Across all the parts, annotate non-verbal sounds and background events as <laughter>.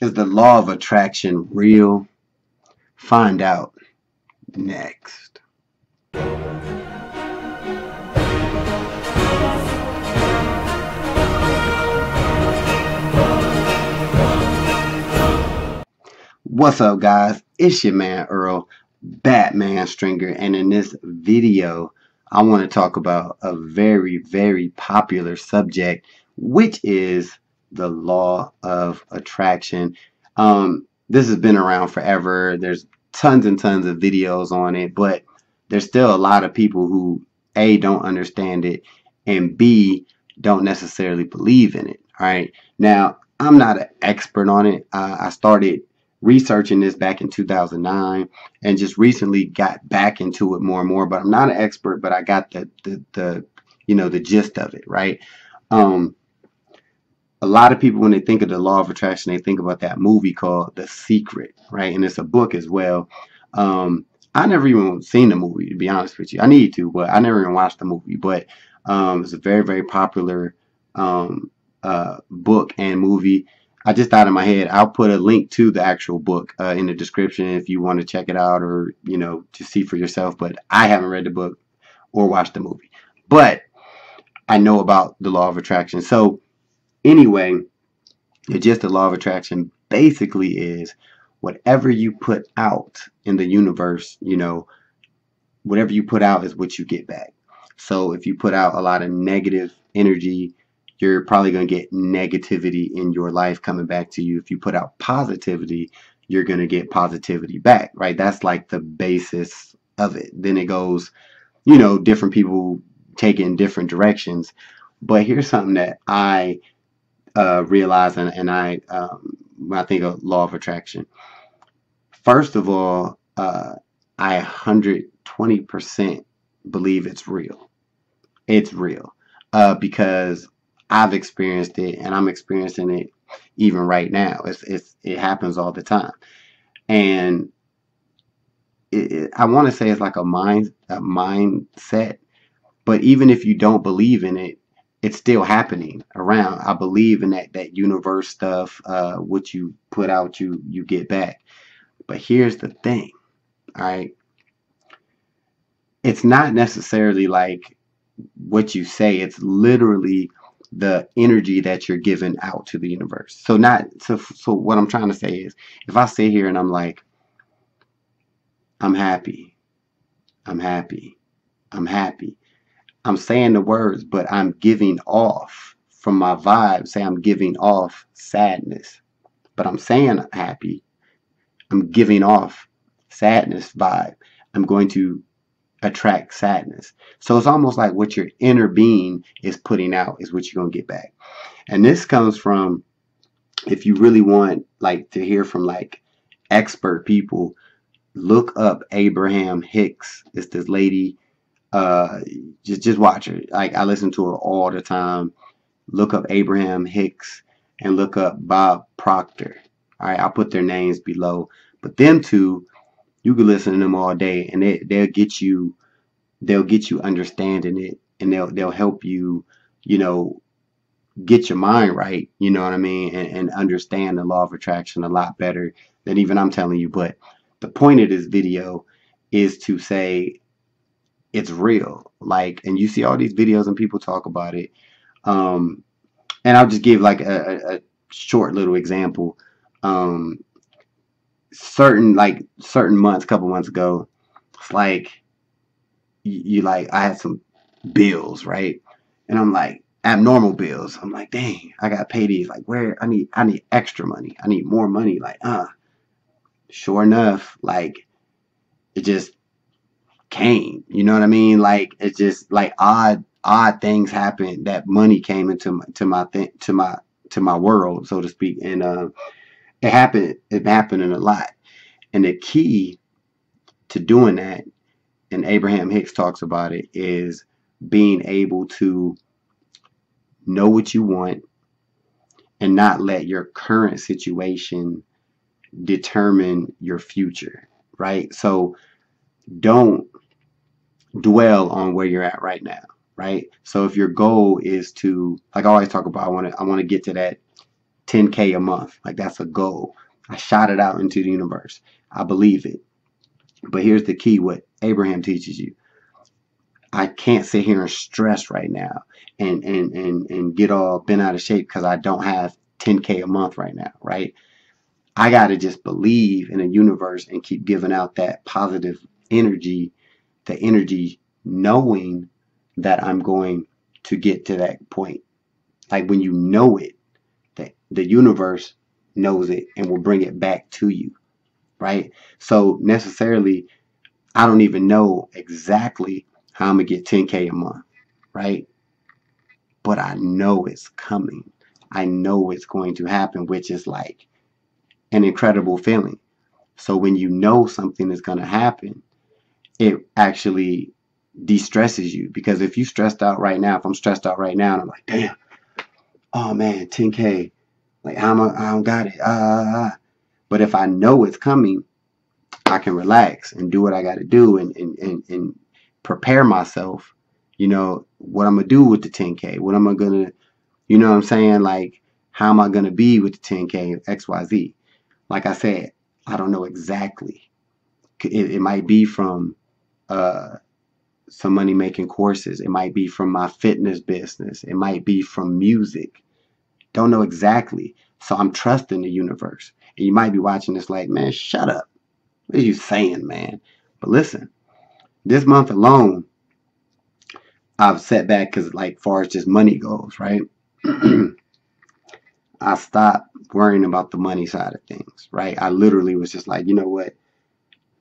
Is the law of attraction real? Find out next. What's up guys? It's your man Earl, Batman Stringer, and in this video I want to talk about a very, very popular subject, which is the law of attraction. Um, this has been around forever. There's tons and tons of videos on it, but there's still a lot of people who A don't understand it and B don't necessarily believe in it. All right. Now, I'm not an expert on it. Uh, I started researching this back in 2009 and just recently got back into it more and more but I'm not an expert but I got the the, the you know the gist of it right um a lot of people when they think of the law of attraction they think about that movie called The Secret right and it's a book as well um I never even seen the movie to be honest with you I need to but I never even watched the movie but um it's a very very popular um uh book and movie I just thought in my head, I'll put a link to the actual book uh, in the description if you want to check it out or, you know, to see for yourself. But I haven't read the book or watched the movie. But I know about the law of attraction. So, anyway, it's just the law of attraction basically is whatever you put out in the universe, you know, whatever you put out is what you get back. So, if you put out a lot of negative energy, you're probably going to get negativity in your life coming back to you. If you put out positivity, you're going to get positivity back, right? That's like the basis of it. Then it goes, you know, different people take it in different directions. But here's something that I uh, realize and, and I, um, when I think of law of attraction. First of all, uh, I 120% believe it's real. It's real. Uh, because I've experienced it and I'm experiencing it even right now. It's, it's it happens all the time. And it, it, I want to say it's like a mind a mindset, but even if you don't believe in it, it's still happening around. I believe in that that universe stuff. Uh, what you put out, you you get back. But here's the thing, all right. It's not necessarily like what you say. It's literally the energy that you're giving out to the universe. So not so so what I'm trying to say is if I sit here and I'm like I'm happy. I'm happy. I'm happy. I'm saying the words, but I'm giving off from my vibe, say I'm giving off sadness. But I'm saying happy. I'm giving off sadness vibe. I'm going to attract sadness. So it's almost like what your inner being is putting out is what you're going to get back. And this comes from if you really want like to hear from like expert people, look up Abraham Hicks. It's this lady uh just just watch her. Like I listen to her all the time. Look up Abraham Hicks and look up Bob Proctor. All right, I'll put their names below. But them two you can listen to them all day and they, they'll get you they'll get you understanding it and they'll they'll help you you know get your mind right you know what i mean and, and understand the law of attraction a lot better than even i'm telling you but the point of this video is to say it's real like and you see all these videos and people talk about it um and i'll just give like a, a short little example um certain like certain months, couple months ago, it's like you, you like I had some bills, right? And I'm like abnormal bills. I'm like, dang, I got paid these. Like where I need I need extra money. I need more money. Like, uh. Sure enough, like it just came. You know what I mean? Like it's just like odd odd things happened that money came into my to my thing to my to my world, so to speak. And uh it happened. It happening a lot, and the key to doing that, and Abraham Hicks talks about it, is being able to know what you want and not let your current situation determine your future, right? So don't dwell on where you're at right now, right? So if your goal is to, like I always talk about, I want to, I want to get to that 10K a month. Like that's a goal. I shot it out into the universe. I believe it. But here's the key what Abraham teaches you. I can't sit here and stress right now and and and, and get all bent out of shape because I don't have 10k a month right now, right? I got to just believe in a universe and keep giving out that positive energy, the energy knowing that I'm going to get to that point. Like when you know it, that the universe knows it and will bring it back to you, right? So necessarily, I don't even know exactly how I'm gonna get 10k a month, right? But I know it's coming. I know it's going to happen, which is like an incredible feeling. So when you know something is to happen, it actually de-stresses you because if you stressed out right now, if I'm stressed out right now and I'm like, damn, oh man, 10k, like I'm a, I don't got it. Uh, but if I know it's coming, I can relax and do what I got to do and, and, and, and prepare myself. You know what I'm gonna do with the 10k. What am I gonna, you know what I'm saying? Like how am I gonna be with the 10k X Y Z? Like I said, I don't know exactly. It, it might be from uh, some money making courses. It might be from my fitness business. It might be from music. Don't know exactly. So I'm trusting the universe. And you might be watching this like, man, shut up. What are you saying, man? But listen, this month alone, I've set back because, like, far as just money goes, right? <clears throat> I stopped worrying about the money side of things, right? I literally was just like, you know what?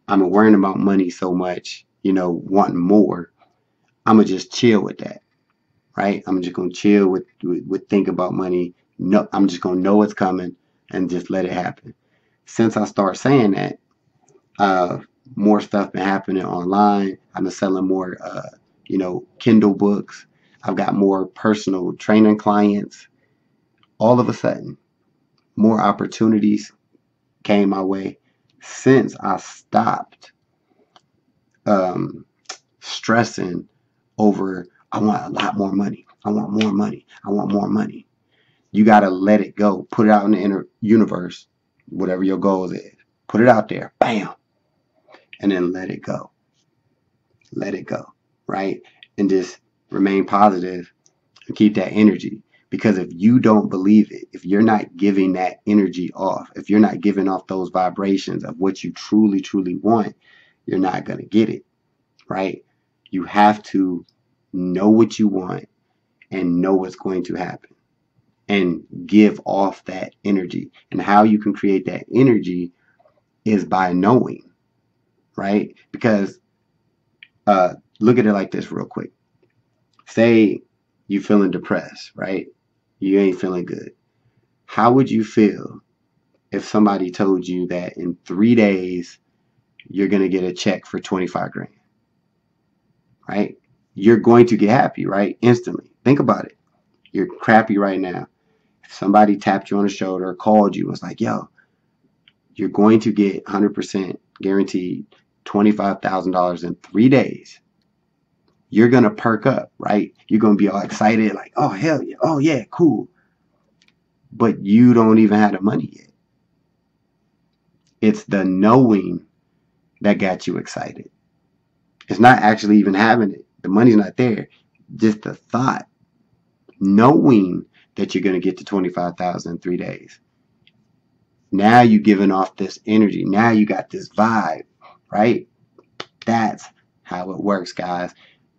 I'm worrying about money so much, you know, wanting more. I'm gonna just chill with that, right? I'm just gonna chill with, with, with think about money. No, I'm just gonna know it's coming and just let it happen. Since I start saying that, uh, more stuff been happening online. I've been selling more, uh, you know, Kindle books. I've got more personal training clients. All of a sudden, more opportunities came my way since I stopped um, stressing over, I want a lot more money. I want more money. I want more money. You got to let it go. Put it out in the inner universe, whatever your goals is. Put it out there. Bam and then let it go. Let it go, right? And just remain positive and keep that energy. Because if you don't believe it, if you're not giving that energy off, if you're not giving off those vibrations of what you truly, truly want, you're not going to get it, right? You have to know what you want and know what's going to happen and give off that energy. And how you can create that energy is by knowing right? Because uh, look at it like this real quick. Say you're feeling depressed, right? You ain't feeling good. How would you feel if somebody told you that in three days you're gonna get a check for 25 grand? Right? You're going to get happy, right? Instantly. Think about it. You're crappy right now. If somebody tapped you on the shoulder called you, was like, yo, you're going to get 100% guaranteed $25,000 in three days, you're going to perk up, right? You're going to be all excited, like, oh, hell yeah. Oh, yeah, cool. But you don't even have the money yet. It's the knowing that got you excited. It's not actually even having it. The money's not there. Just the thought, knowing that you're going to get to 25,000 in three days. Now you're giving off this energy. Now you got this vibe right? That's how it works, guys.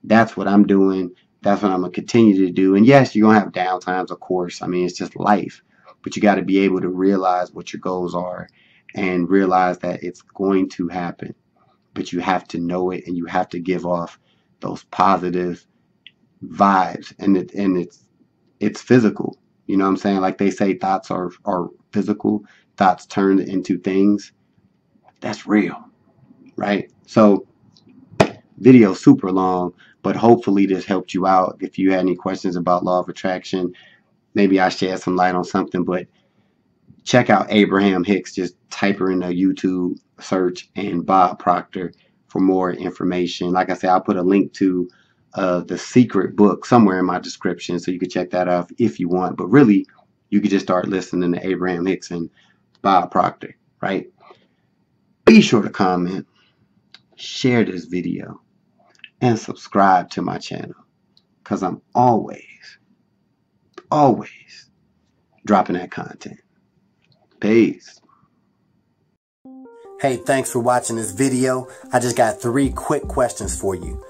That's what I'm doing. That's what I'm going to continue to do. And yes, you're going to have downtimes, of course. I mean, it's just life. But you got to be able to realize what your goals are and realize that it's going to happen. But you have to know it and you have to give off those positive vibes. And it and it's it's physical. You know what I'm saying? Like they say thoughts are are physical, thoughts turn into things. That's real right? So video super long, but hopefully this helped you out. If you had any questions about law of attraction, maybe I shed some light on something, but check out Abraham Hicks. Just type her in a YouTube search and Bob Proctor for more information. Like I said, I'll put a link to uh, the secret book somewhere in my description so you can check that out if you want. But really, you could just start listening to Abraham Hicks and Bob Proctor, right? Be sure to comment, share this video, and subscribe to my channel because I'm always, always dropping that content. Peace. Hey, thanks for watching this video. I just got three quick questions for you.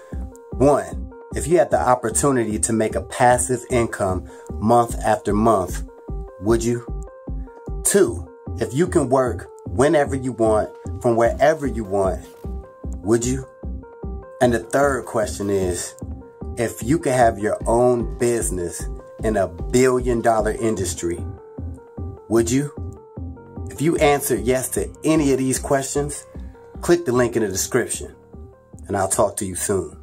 One, if you had the opportunity to make a passive income month after month, would you? Two, if you can work whenever you want, from wherever you want, would you? And the third question is, if you could have your own business in a billion dollar industry, would you? If you answered yes to any of these questions, click the link in the description and I'll talk to you soon.